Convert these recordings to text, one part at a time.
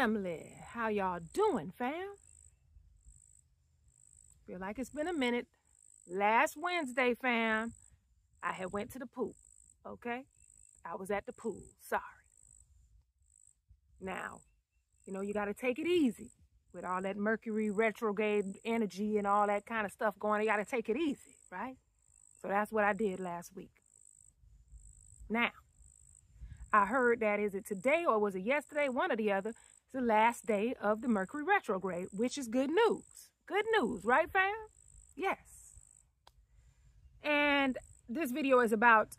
family. How y'all doing, fam? Feel like it's been a minute. Last Wednesday, fam, I had went to the pool, okay? I was at the pool, sorry. Now, you know, you got to take it easy with all that Mercury retrograde energy and all that kind of stuff going. You got to take it easy, right? So that's what I did last week. Now, I heard that is it today or was it yesterday? One or the other. It's the last day of the Mercury retrograde, which is good news. Good news, right, fam? Yes. And this video is about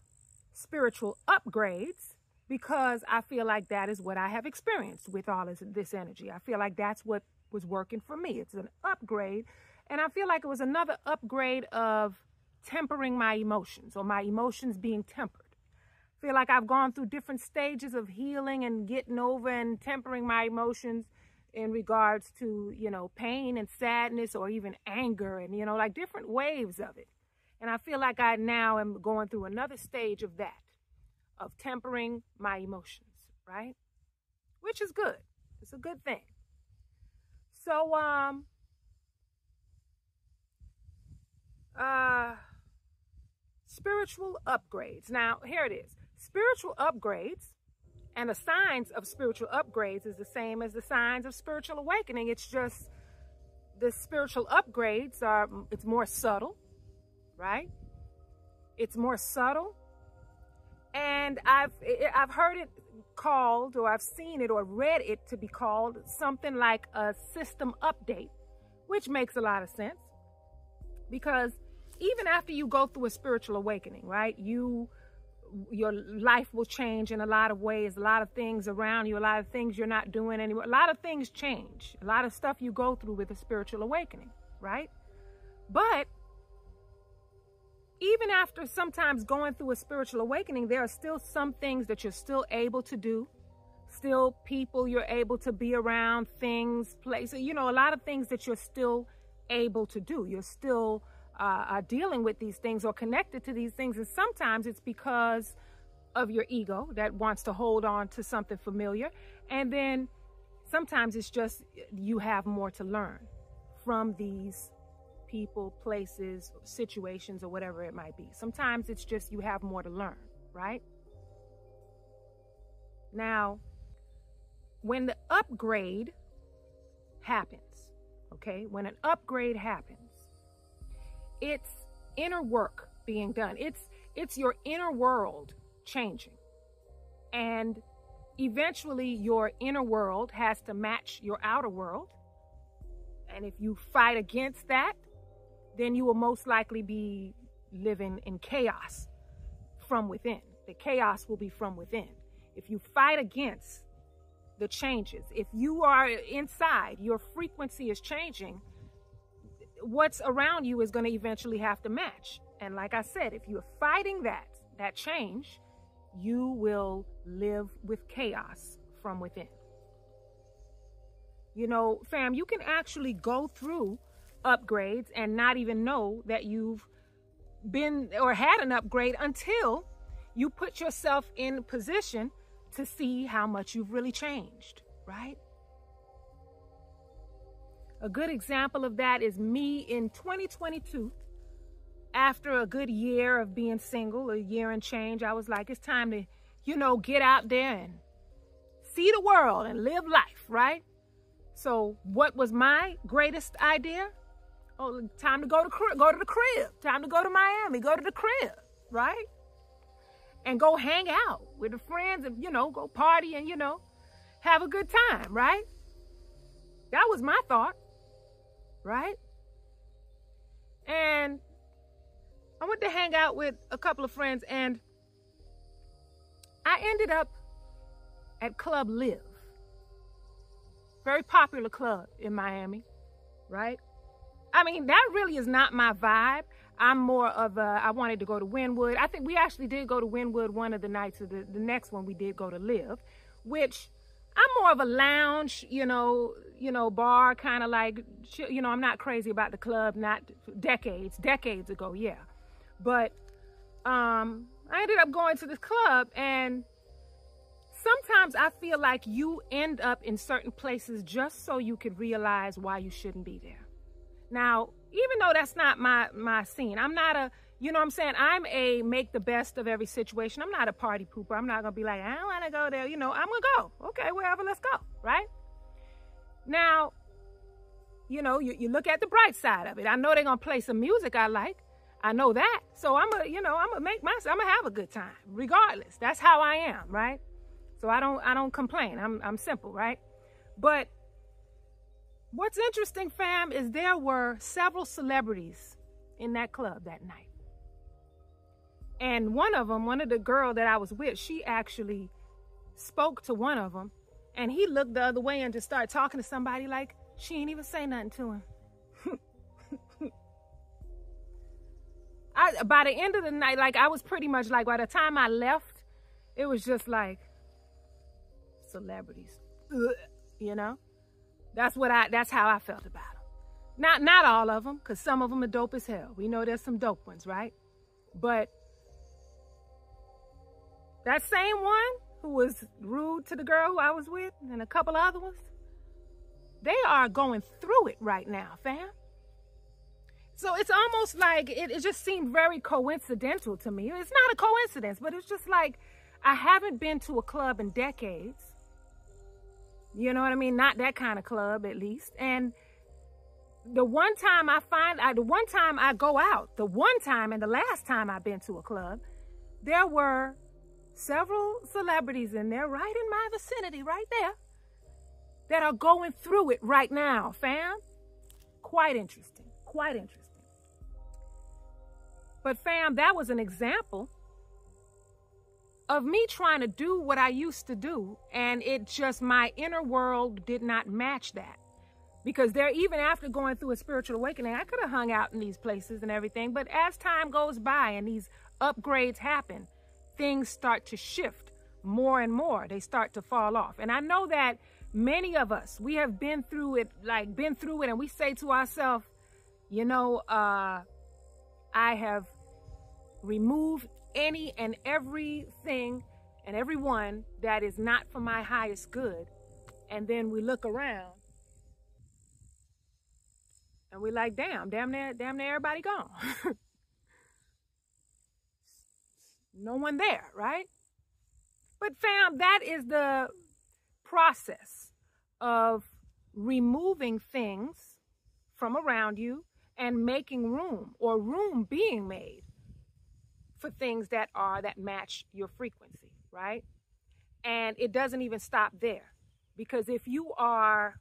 spiritual upgrades because I feel like that is what I have experienced with all this, this energy. I feel like that's what was working for me. It's an upgrade. And I feel like it was another upgrade of tempering my emotions or my emotions being tempered feel like I've gone through different stages of healing and getting over and tempering my emotions in regards to, you know, pain and sadness or even anger and, you know, like different waves of it. And I feel like I now am going through another stage of that, of tempering my emotions, right? Which is good. It's a good thing. So, um, uh, spiritual upgrades. Now, here it is. Spiritual upgrades and the signs of spiritual upgrades is the same as the signs of spiritual awakening. It's just the spiritual upgrades are, it's more subtle, right? It's more subtle. And I've, I've heard it called, or I've seen it or read it to be called something like a system update, which makes a lot of sense because even after you go through a spiritual awakening, right? You, your life will change in a lot of ways. A lot of things around you, a lot of things you're not doing anymore. A lot of things change. A lot of stuff you go through with a spiritual awakening, right? But even after sometimes going through a spiritual awakening, there are still some things that you're still able to do. Still people you're able to be around, things, places, you know, a lot of things that you're still able to do. You're still uh, are dealing with these things or connected to these things. And sometimes it's because of your ego that wants to hold on to something familiar. And then sometimes it's just you have more to learn from these people, places, situations, or whatever it might be. Sometimes it's just you have more to learn, right? Now, when the upgrade happens, okay, when an upgrade happens, it's inner work being done. It's it's your inner world changing. And eventually your inner world has to match your outer world. And if you fight against that, then you will most likely be living in chaos from within. The chaos will be from within. If you fight against the changes, if you are inside, your frequency is changing, what's around you is going to eventually have to match. And like I said, if you're fighting that, that change, you will live with chaos from within. You know, fam, you can actually go through upgrades and not even know that you've been or had an upgrade until you put yourself in position to see how much you've really changed, right? A good example of that is me in 2022. After a good year of being single, a year and change, I was like, it's time to, you know, get out there and see the world and live life, right? So, what was my greatest idea? Oh, time to go to go to the crib. Time to go to Miami. Go to the crib, right? And go hang out with the friends and you know go party and you know have a good time, right? That was my thought right? And I went to hang out with a couple of friends and I ended up at Club LIV. Very popular club in Miami, right? I mean, that really is not my vibe. I'm more of a, I wanted to go to Wynwood. I think we actually did go to Wynwood one of the nights of the, the next one we did go to LIV, which I'm more of a lounge, you know, you know, bar kind of like, you know, I'm not crazy about the club, not decades, decades ago, yeah. But um, I ended up going to this club and sometimes I feel like you end up in certain places just so you can realize why you shouldn't be there. Now, even though that's not my my scene, I'm not a you know what I'm saying? I'm a make the best of every situation. I'm not a party pooper. I'm not gonna be like, I don't wanna go there. You know, I'm gonna go. Okay, wherever, let's go, right? Now, you know, you, you look at the bright side of it. I know they're gonna play some music I like. I know that. So I'm gonna, you know, I'm gonna make myself, I'm gonna have a good time, regardless. That's how I am, right? So I don't I don't complain. I'm I'm simple, right? But what's interesting, fam, is there were several celebrities in that club that night. And one of them, one of the girl that I was with, she actually spoke to one of them and he looked the other way and just started talking to somebody like she ain't even say nothing to him. I, by the end of the night, like I was pretty much like by the time I left, it was just like celebrities, Ugh, you know. That's what I. That's how I felt about them. Not not all of them, cause some of them are dope as hell. We know there's some dope ones, right? But that same one who was rude to the girl who I was with, and a couple other ones, they are going through it right now, fam. So it's almost like it, it just seemed very coincidental to me. It's not a coincidence, but it's just like I haven't been to a club in decades. You know what I mean? Not that kind of club, at least. And the one time I find, I, the one time I go out, the one time and the last time I've been to a club, there were several celebrities in there, right in my vicinity, right there, that are going through it right now, fam. Quite interesting. Quite interesting. But fam, that was an example of me trying to do what I used to do. And it just, my inner world did not match that. Because there, even after going through a spiritual awakening, I could have hung out in these places and everything. But as time goes by and these upgrades happen, things start to shift more and more. They start to fall off. And I know that many of us, we have been through it, like been through it, and we say to ourselves, you know, uh, I have removed any and everything and everyone that is not for my highest good. And then we look around and we're like, damn, damn near, damn near everybody gone. no one there, right? But fam, that is the process of removing things from around you and making room or room being made for things that are that match your frequency, right? And it doesn't even stop there. Because if you are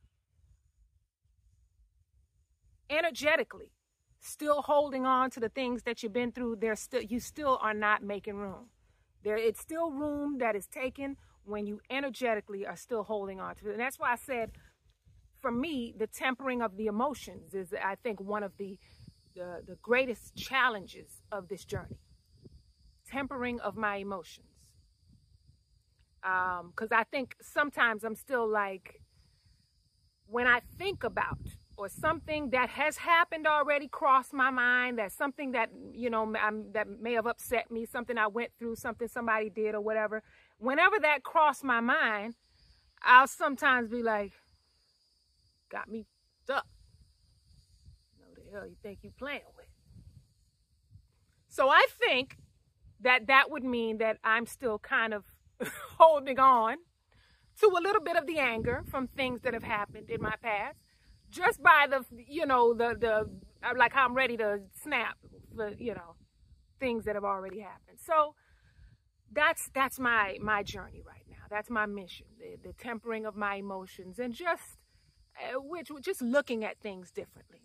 energetically still holding on to the things that you've been through, there still you still are not making room. There it's still room that is taken when you energetically are still holding on to it. And that's why I said for me, the tempering of the emotions is I think one of the the, the greatest challenges of this journey tempering of my emotions. Um, Because um, I think sometimes I'm still like, when I think about or something that has happened already crossed my mind, that something that, you know, I'm, um, that may have upset me, something I went through, something somebody did or whatever. Whenever that crossed my mind, I'll sometimes be like, got me stuck. Know the hell you think you playing with? So I think that that would mean that I'm still kind of holding on to a little bit of the anger from things that have happened in my past just by the you know the the like I'm ready to snap the you know things that have already happened so that's that's my my journey right now that's my mission the, the tempering of my emotions and just uh, which just looking at things differently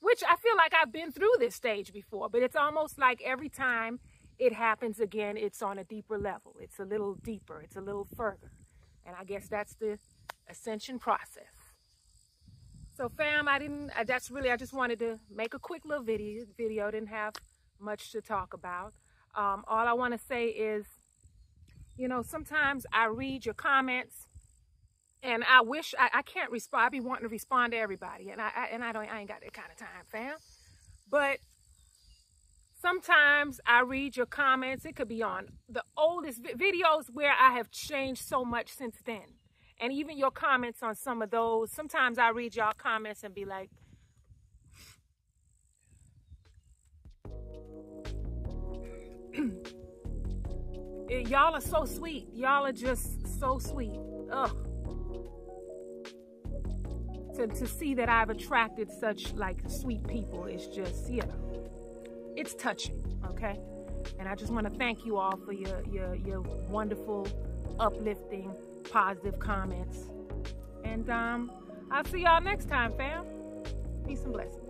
which I feel like I've been through this stage before but it's almost like every time it happens again, it's on a deeper level. It's a little deeper. It's a little further. And I guess that's the ascension process. So fam, I didn't, that's really, I just wanted to make a quick little video. Video didn't have much to talk about. Um, all I want to say is, you know, sometimes I read your comments and I wish I, I can't respond. I be wanting to respond to everybody, and I, I, and I don't. I ain't got that kind of time, fam. But Sometimes I read your comments. It could be on the oldest videos where I have changed so much since then. And even your comments on some of those. Sometimes I read y'all comments and be like, eh, y'all are so sweet. Y'all are just so sweet. Ugh. To, to see that I've attracted such like sweet people is just, you know it's touching, okay? And I just want to thank you all for your, your, your wonderful, uplifting, positive comments. And um, I'll see y'all next time, fam. Peace and blessings.